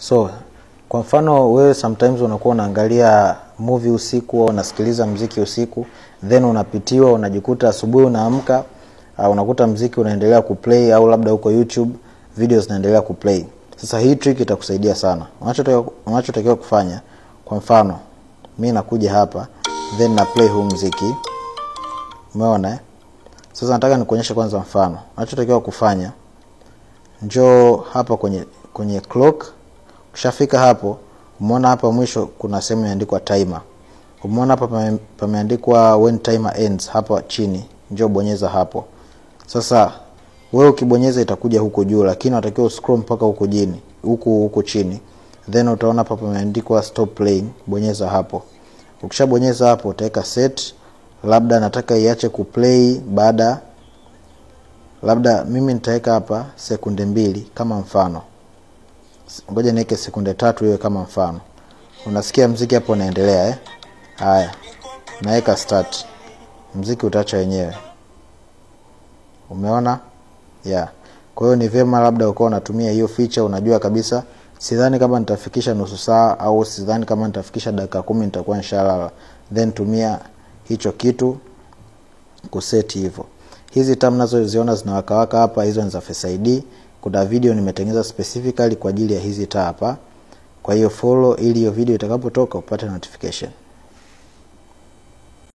so kwa mfano wewe sometimes unakuwa unaangalia movie usiku au unasikiliza mziki usiku then unapitiwa unajikuta asubuhi unaamka uh, unakuta mziki unaendelea kuplay au labda huko youtube video zinaendelea kuplay. Sasa hii trick itakusaidia sana. Unachotakiwa kufanya kwa mfano mi nakuja hapa then na play huu mziki. Umeona? Sasa nataka nikuonyeshe kwanza mfano. Unachotakiwa kufanya njoo hapa kwenye kwenye clock ukishafika hapo umeona hapa mwisho kuna sehemu imeandikwa timer. Umeona hapa pameandikwa when timer ends hapa chini njoo bonyeza hapo. Sasa wewe ukibonyeza itakuja huku juu lakini unatakiwa uscroll mpaka huku chini huku huku chini. Then utaona hapa pameandikwa stop playing bonyeza hapo. Ukishabonyeza hapo utaweka set labda nataka iache kuplay baada labda mimi nitaweka hapa sekunde mbili kama mfano ngoja niweke sekunde tatu iwe kama mfano. Unasikia mziki hapo unaendelea eh? haya naweka start. Mziki utacha wenyewe. Umeona? Yeah. Kwa hiyo ni vyema labda ukawa unatumia hiyo feature unajua kabisa sidhani kama nitafikisha nusu saa au sidhani kama nitafikisha dakika kumi nitakuwa nshalala then tumia hicho kitu kuseti hivyo hizi tam nazoziona zinawakawaka hapa hizo ni za Face ID kuna video nimetengeneza specifically kwa ajili ya hizi taa hapa. Kwa hiyo follow ili hiyo video itakapotoka upate notification